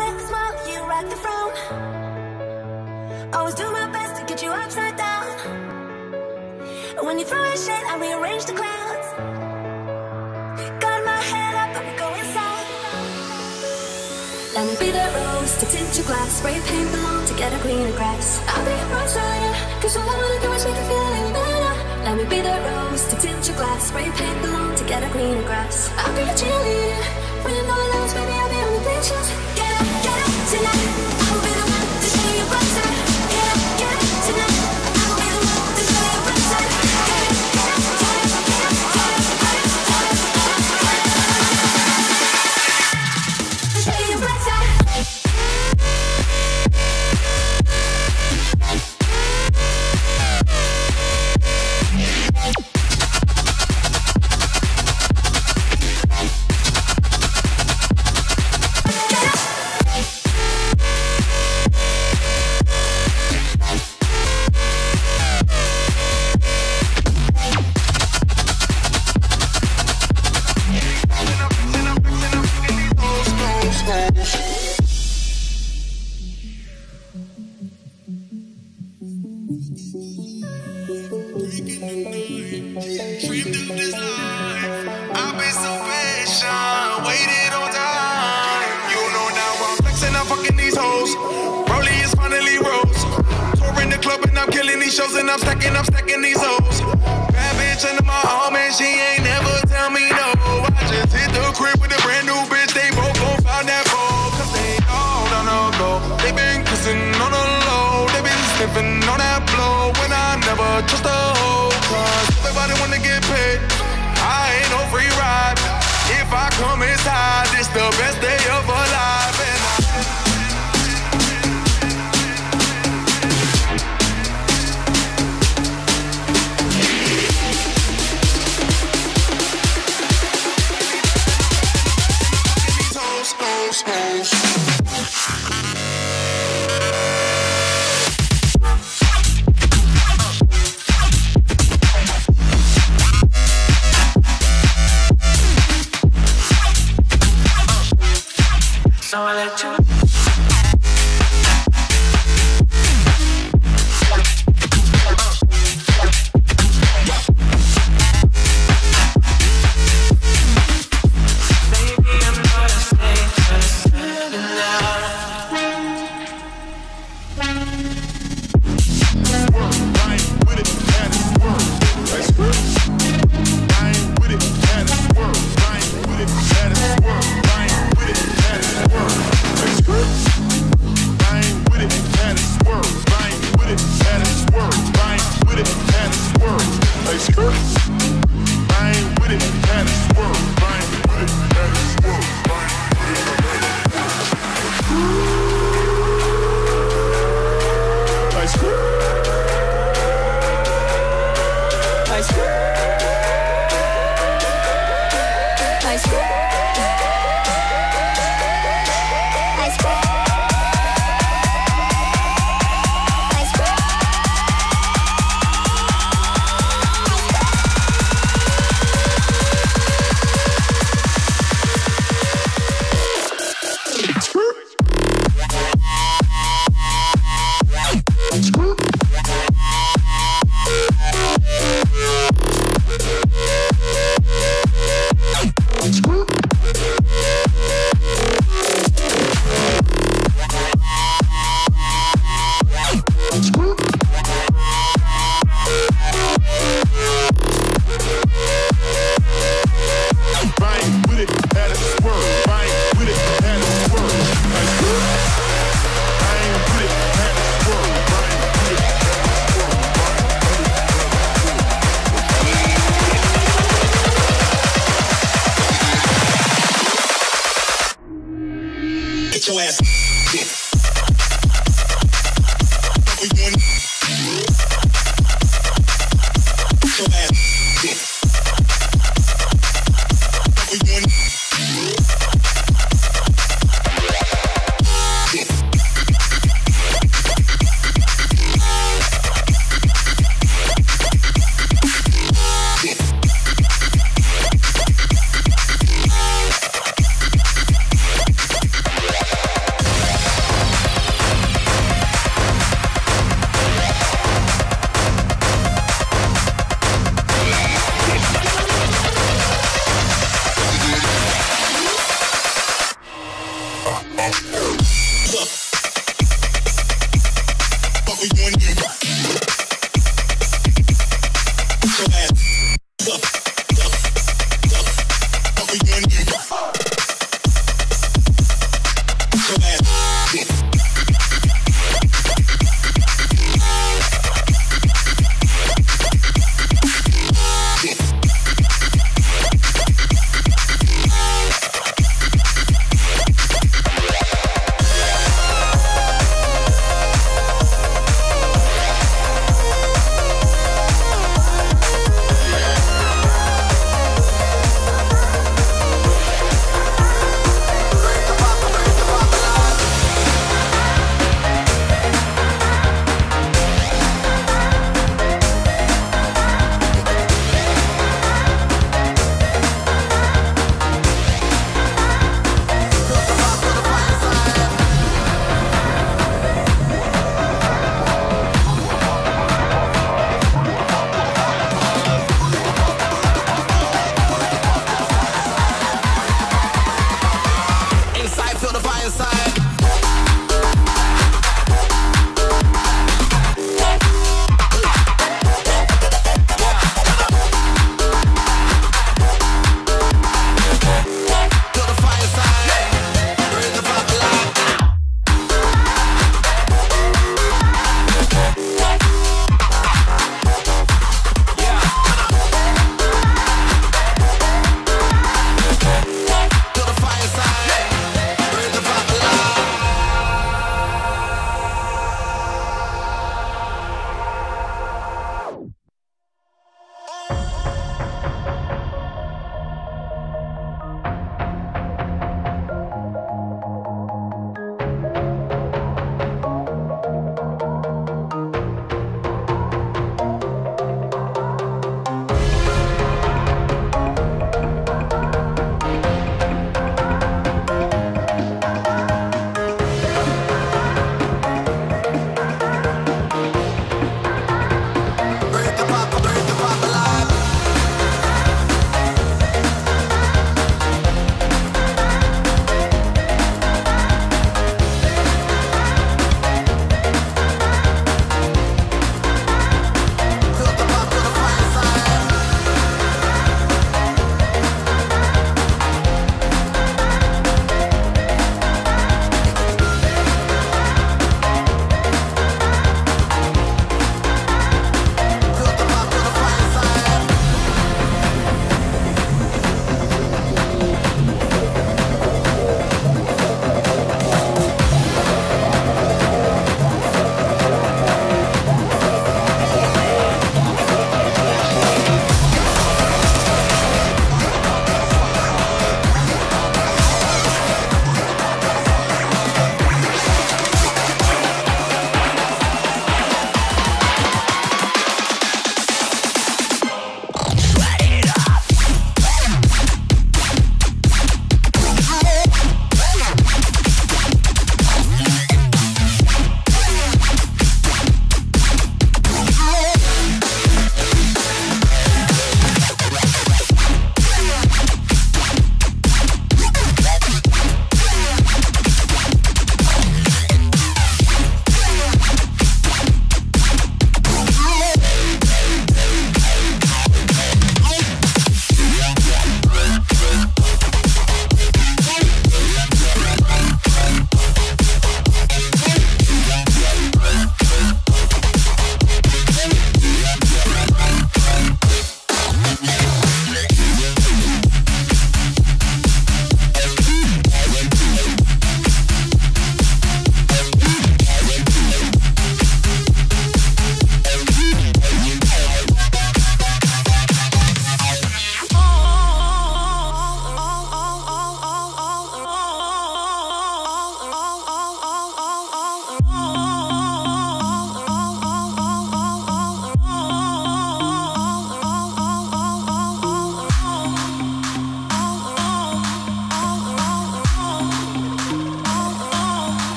with a smile, you rock the throne. Always do my best to get you upside down. And when you throw a shit, I rearrange the clouds. Got my head up, but we going south. Let me be the rose to tint your glass. Spray paint the lawn to get a greener grass. I'll be a rose cause all I wanna do is make you feel a little better. Let me be the rose to tint your glass. Spray paint the lawn to get a greener grass. I'll be a cheerleader. When you know I lose, baby, I'll be on the pictures. Tonight. Inside, it's the best day of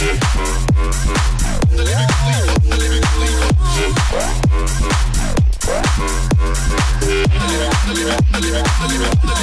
Thank you.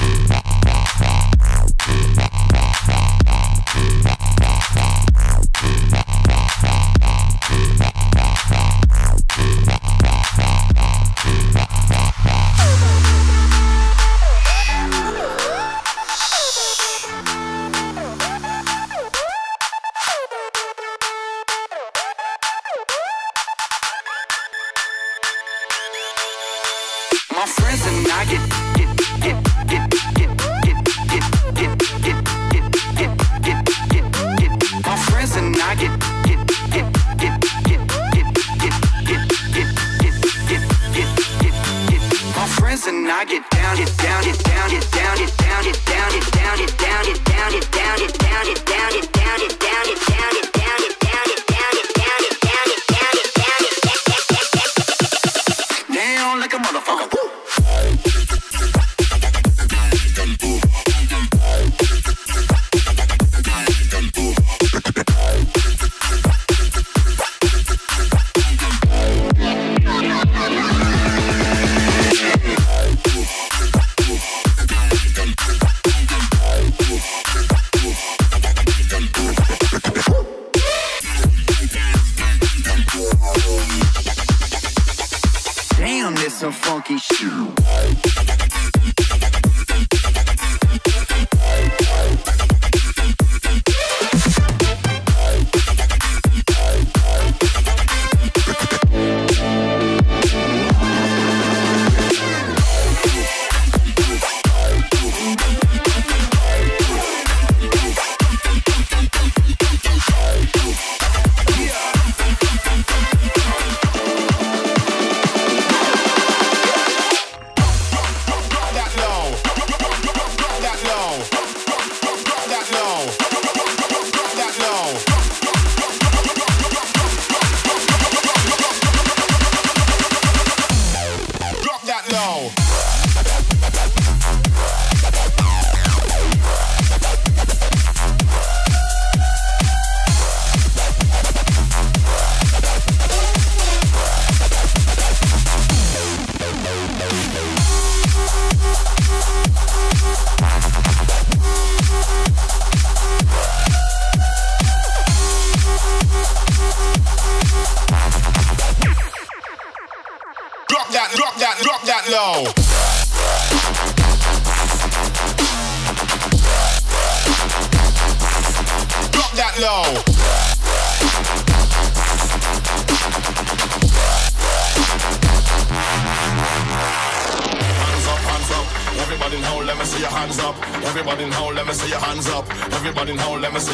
Yeah.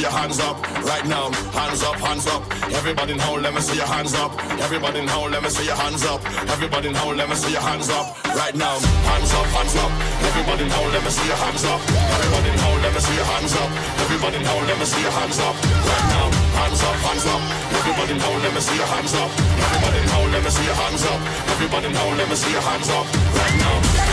Your hands up. Right now, hands up, hands up. Everybody now, let me see your hands up. Everybody now, let me see your hands up. Everybody now, let me see your hands up. Right now, hands up, hands up. Everybody now, let me see your hands up. Everybody now, let me see your hands up. Everybody now, let me see your hands up. Right now, hands up, hands up. Everybody now, let me see your hands up. Everybody now, let me see your hands up. Everybody now, let me see your hands up. Right now,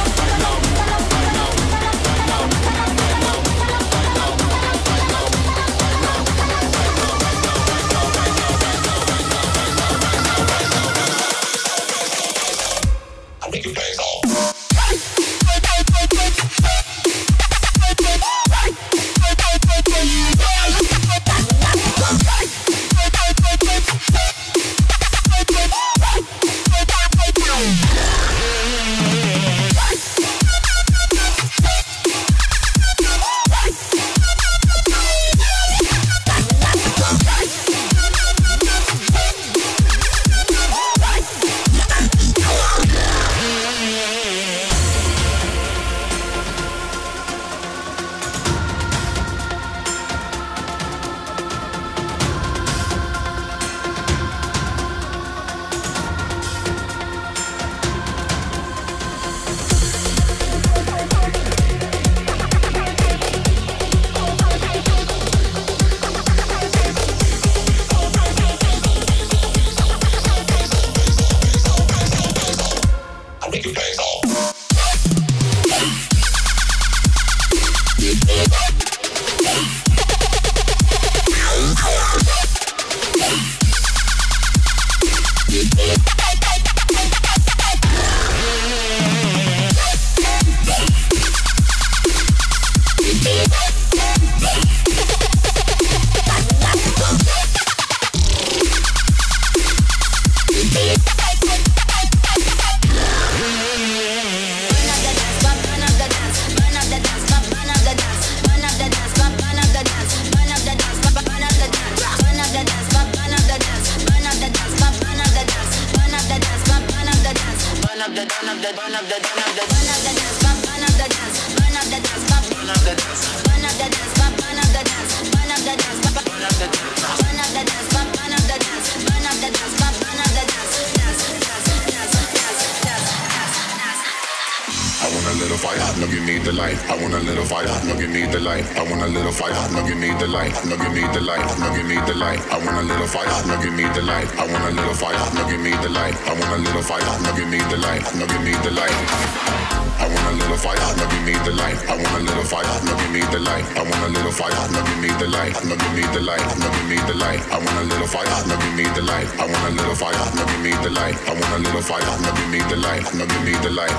fire, give me the light. I want a little fire, give me the light. Give me the light, give me the light. I want a little fire, give me the light. I want a little fire, give me the light. I want a little fire, give me the light. Give me the light.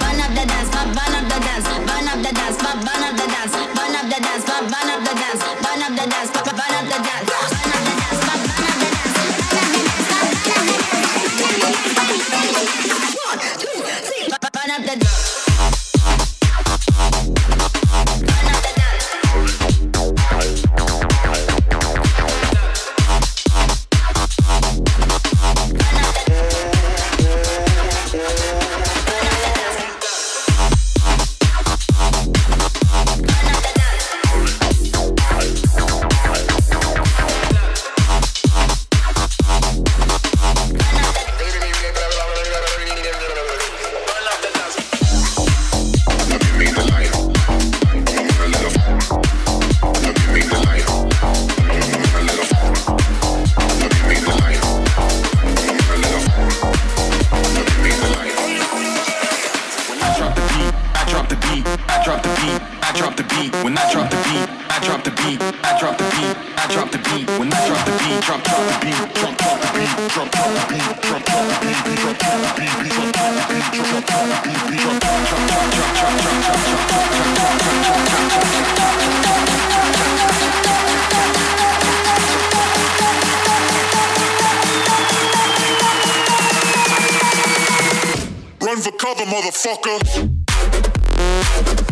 Burn up the dance, burn up the dance, burn up the dance, burn up the dance, burn up the dance, burn up the dance, burn up the dance, burn up the dance, When I drop the beat, I drop the beat, I drop the beat, I drop the beat. When I drop the beat, drop drop the beat, drop drop the beat, drop drop the beat, drop drop the beat, drop drop the beat, drop drop the beat, drop drop the beat, drop drop drop drop drop drop drop drop drop drop Run for cover, motherfucker. Thank you.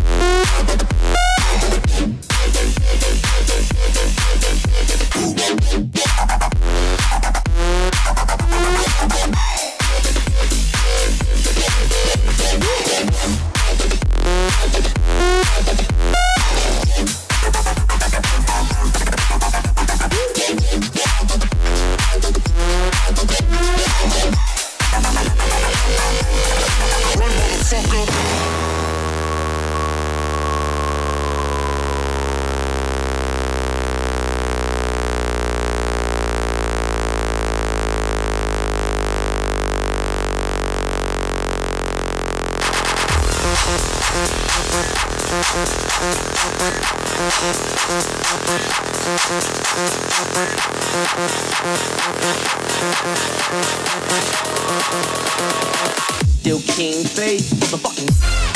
Still king face, motherfucking.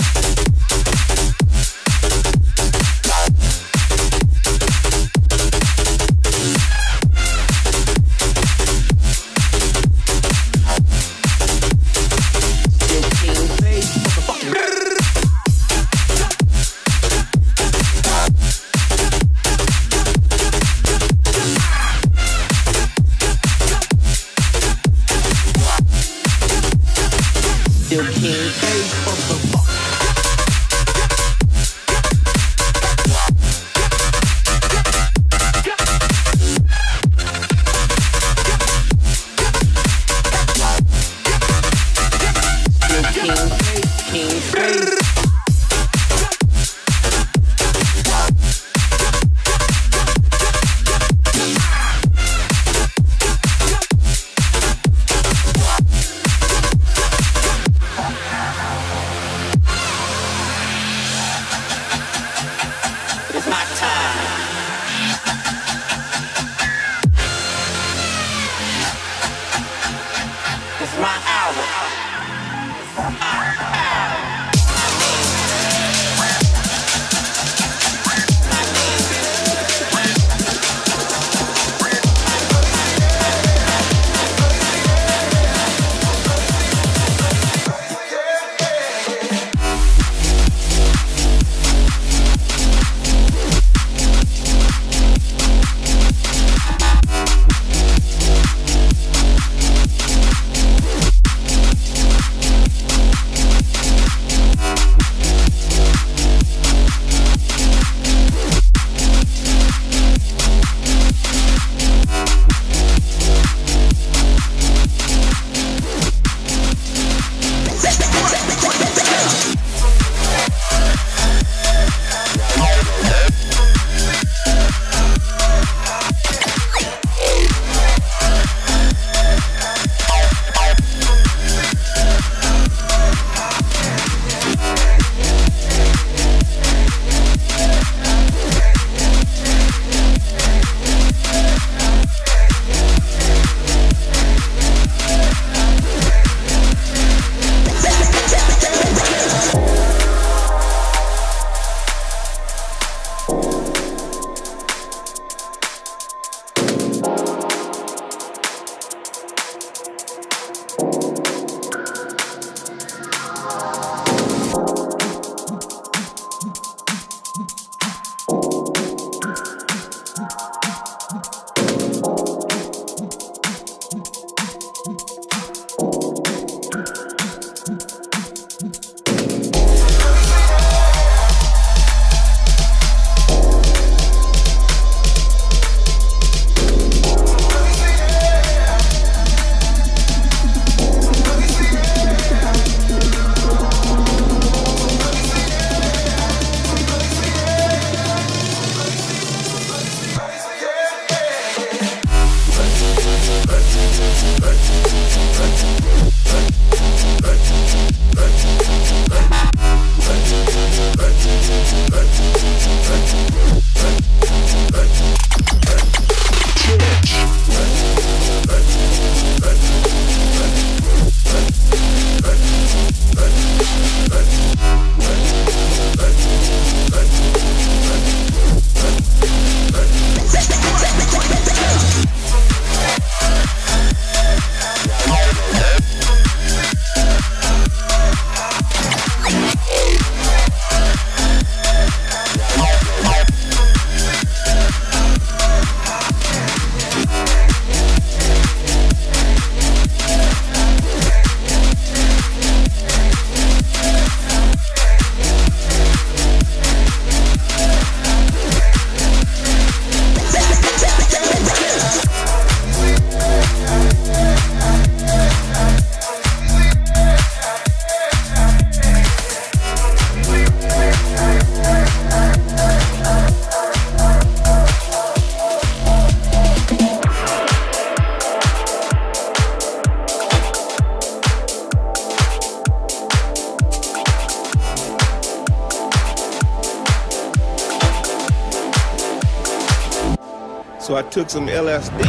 I took some LSD.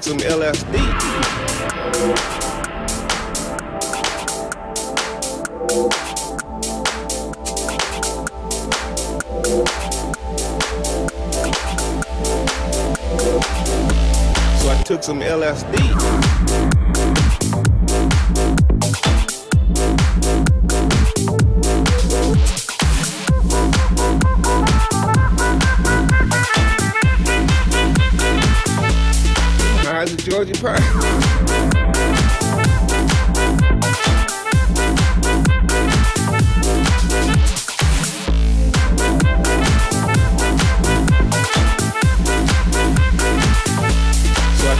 So I So I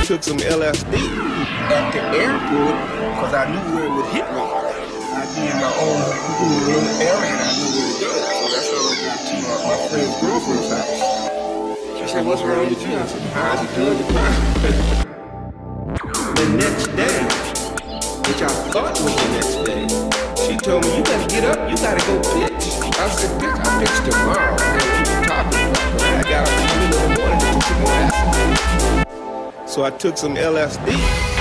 took some LSD at the airport because I knew where it would hit me. I'd be in my own little area and I knew where to go. So that's how I got to uh, my friend's girlfriend's house. She said, what's wrong with you? I said, how's it doing? Took some LSD.